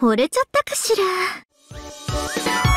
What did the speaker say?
惚れちゃったかしら。